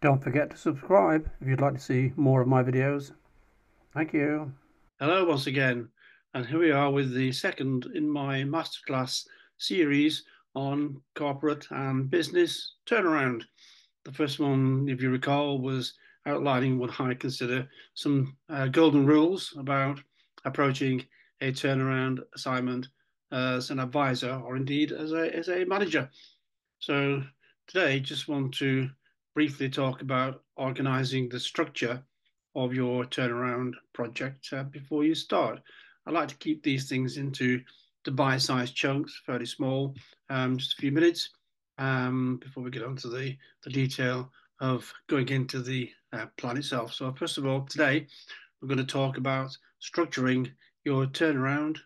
Don't forget to subscribe if you'd like to see more of my videos. Thank you. Hello once again, and here we are with the second in my masterclass series on corporate and business turnaround. The first one, if you recall, was outlining what I consider some uh, golden rules about approaching a turnaround assignment as an advisor or indeed as a, as a manager. So today, just want to briefly talk about organizing the structure of your turnaround project uh, before you start. I like to keep these things into the bite-sized chunks, fairly small, um, just a few minutes um, before we get onto the, the detail of going into the uh, plan itself. So first of all, today we're going to talk about structuring your turnaround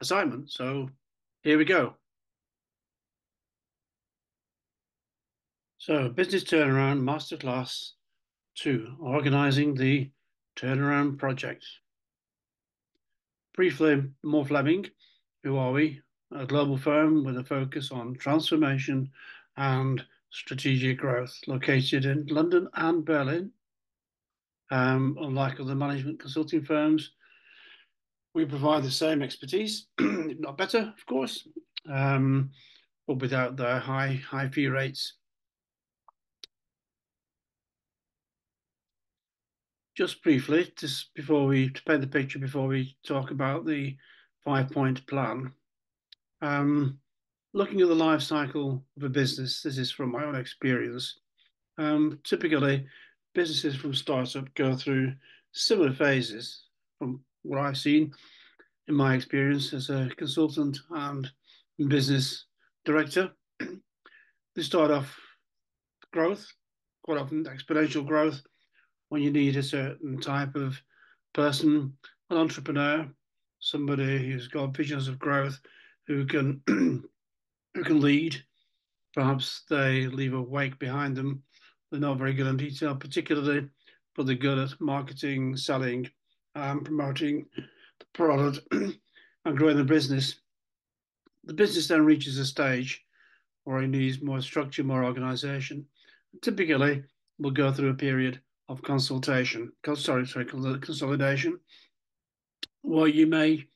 assignment. So here we go. So business turnaround masterclass two, organizing the turnaround project. Briefly, Moore Fleming, who are we? A global firm with a focus on transformation and strategic growth, located in London and Berlin. Um, unlike other management consulting firms, we provide the same expertise, if not better, of course, um, but without the high high fee rates. Just briefly, just before we to paint the picture, before we talk about the five-point plan, um, looking at the life cycle of a business, this is from my own experience. Um, typically, businesses from startup go through similar phases from what I've seen in my experience as a consultant and business director. they start off growth, quite often exponential growth, when you need a certain type of person, an entrepreneur, somebody who's got visions of growth, who can who can lead. Perhaps they leave a wake behind them. They're not very good in detail, particularly, but they're good at marketing, selling, and promoting the product and growing the business. The business then reaches a stage where it needs more structure, more organization. Typically, we'll go through a period of consultation, sorry, sorry, consolidation, where you may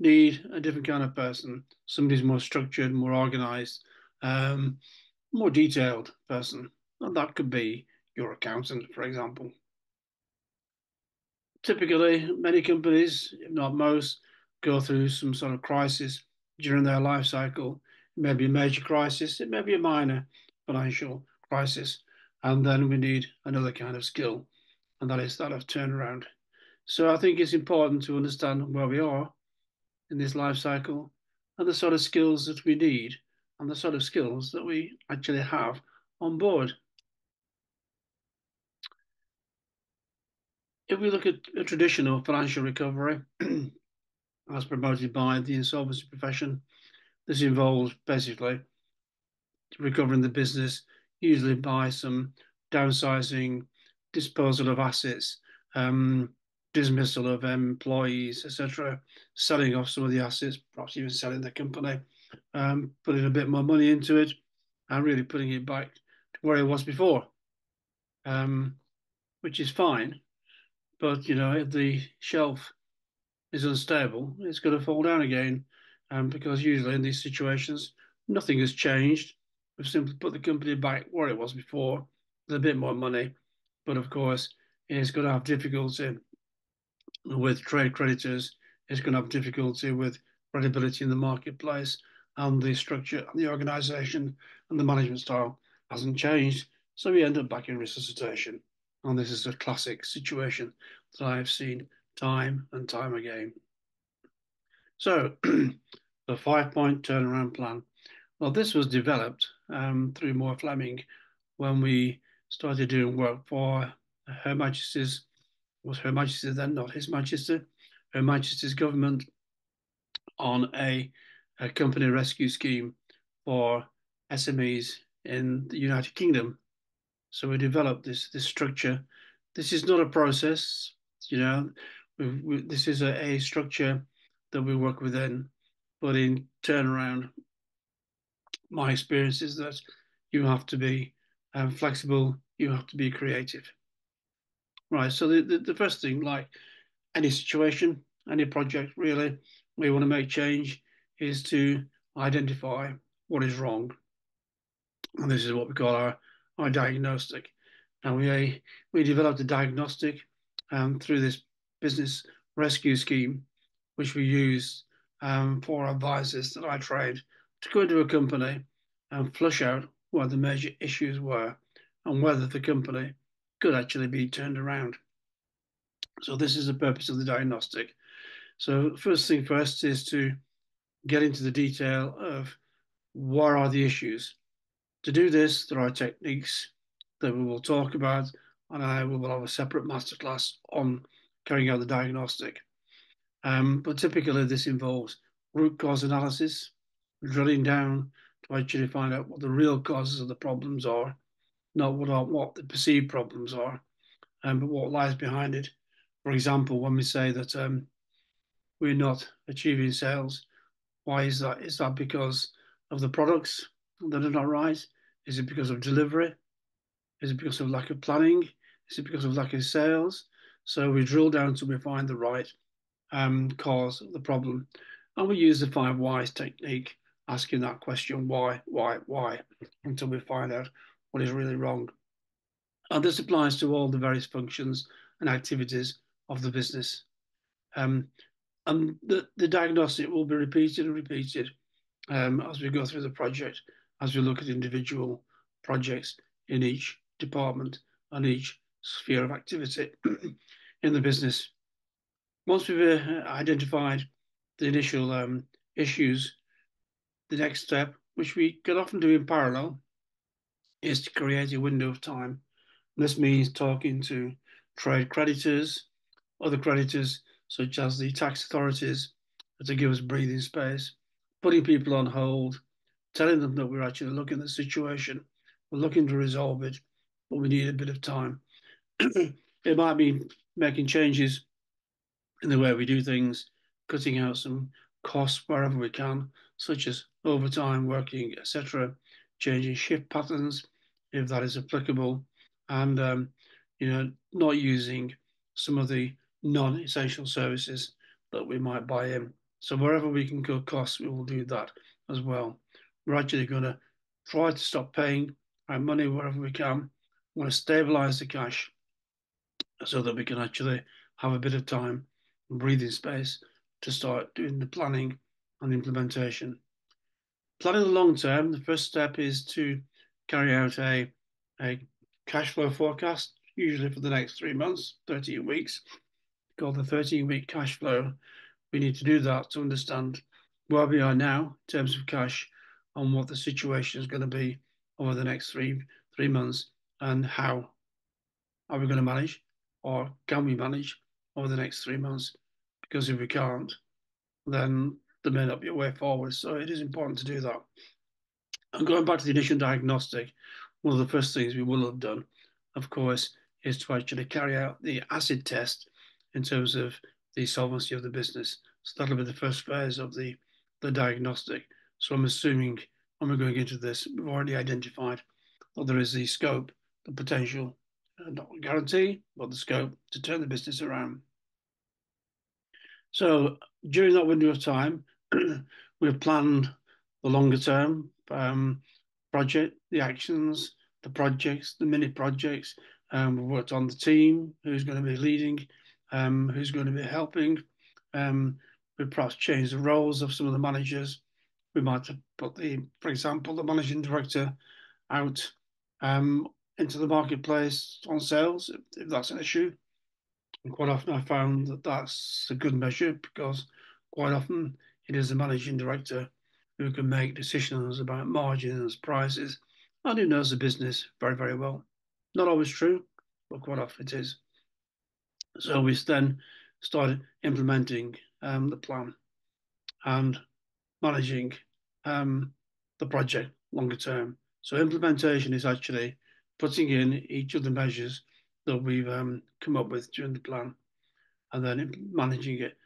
need a different kind of person, somebody's more structured, more organized, um, more detailed person. And that could be your accountant, for example. Typically, many companies, if not most, go through some sort of crisis during their life cycle. It may be a major crisis, it may be a minor financial crisis, and then we need another kind of skill, and that is that of turnaround. So I think it's important to understand where we are in this life cycle and the sort of skills that we need and the sort of skills that we actually have on board. If we look at a traditional financial recovery, as promoted by the insolvency profession, this involves basically recovering the business, usually by some downsizing, disposal of assets, um, dismissal of employees, etc., selling off some of the assets, perhaps even selling the company, um, putting a bit more money into it, and really putting it back to where it was before, um, which is fine. But you know, if the shelf is unstable, it's going to fall down again, um, because usually in these situations, nothing has changed. We've simply put the company back where it was before, with a bit more money, but of course, it's going to have difficulty with trade creditors It's going to have difficulty with credibility in the marketplace and the structure and the organization and the management style hasn't changed. So we end up back in resuscitation. And this is a classic situation that I've seen time and time again. So the five point turnaround plan. Well, this was developed um, through Moore Fleming when we started doing work for Her Majesty's was Her Majesty then, not His Majesty, Her Majesty's government on a, a company rescue scheme for SMEs in the United Kingdom. So we developed this this structure. This is not a process, you know. We, we, this is a, a structure that we work within, but in turnaround, my experience is that you have to be um, flexible. you have to be creative. Right. So the, the, the first thing, like any situation, any project really, we want to make change is to identify what is wrong. And this is what we call our, our diagnostic. And we, we developed a diagnostic um, through this business rescue scheme, which we use um, for advisors that I trained to go into a company and flush out what the major issues were and whether the company could actually be turned around. So this is the purpose of the diagnostic. So first thing first is to get into the detail of what are the issues. To do this, there are techniques that we will talk about, and I will have a separate masterclass on carrying out the diagnostic. Um, but typically, this involves root cause analysis, drilling down to actually find out what the real causes of the problems are, not what are, what the perceived problems are, um, but what lies behind it. For example, when we say that um, we're not achieving sales, why is that? Is that because of the products that are not right? Is it because of delivery? Is it because of lack of planning? Is it because of lack of sales? So we drill down until we find the right um, cause of the problem. And we use the five whys technique, asking that question, why, why, why, until we find out what is really wrong. And this applies to all the various functions and activities of the business. Um, and the, the diagnostic will be repeated and repeated um, as we go through the project, as we look at individual projects in each department and each sphere of activity in the business. Once we've uh, identified the initial um, issues, the next step, which we can often do in parallel, is to create a window of time. This means talking to trade creditors, other creditors such as the tax authorities to give us breathing space, putting people on hold, telling them that we're actually looking at the situation, we're looking to resolve it, but we need a bit of time. it might be making changes in the way we do things, cutting out some costs wherever we can, such as overtime, working, etc., changing shift patterns if that is applicable, and um, you know not using some of the non-essential services that we might buy in. So wherever we can cut costs, we will do that as well. We're actually going to try to stop paying our money wherever we can. We want to stabilize the cash so that we can actually have a bit of time and breathing space to start doing the planning and implementation. Planning the long term, the first step is to carry out a, a cash flow forecast, usually for the next three months, 13 weeks, called the 13 week cash flow. We need to do that to understand where we are now in terms of cash and what the situation is going to be over the next three three months and how are we going to manage or can we manage over the next three months? Because if we can't, then there may be a way forward. So it is important to do that. And going back to the initial diagnostic, one of the first things we will have done, of course, is to actually carry out the acid test in terms of the solvency of the business. So that'll be the first phase of the, the diagnostic. So I'm assuming when we're going into this, we've already identified that there is the scope, the potential, uh, not guarantee, but the scope to turn the business around. So during that window of time, we've planned the longer term um, project, the actions, the projects, the mini projects. Um, we've worked on the team, who's going to be leading, um, who's going to be helping. Um, we've perhaps changed the roles of some of the managers. We might have put the, for example, the managing director out um, into the marketplace on sales, if, if that's an issue. And quite often I found that that's a good measure because quite often it is the managing director who can make decisions about margins, prices, and who knows the business very, very well. Not always true, but quite often it is. So we then started implementing um, the plan and managing um, the project longer term. So implementation is actually putting in each of the measures that we've um, come up with during the plan and then managing it.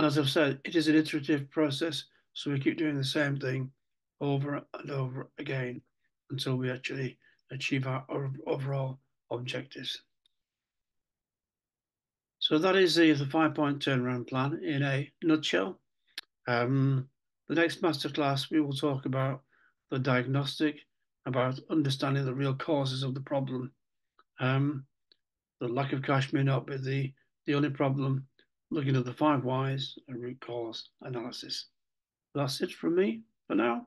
As I've said, it is an iterative process. So we keep doing the same thing over and over again until we actually achieve our overall objectives. So that is the, the five point turnaround plan in a nutshell. Um, the next masterclass, we will talk about the diagnostic, about understanding the real causes of the problem. Um, the lack of cash may not be the, the only problem. Looking at the five whys and root cause analysis. That's it from me for now.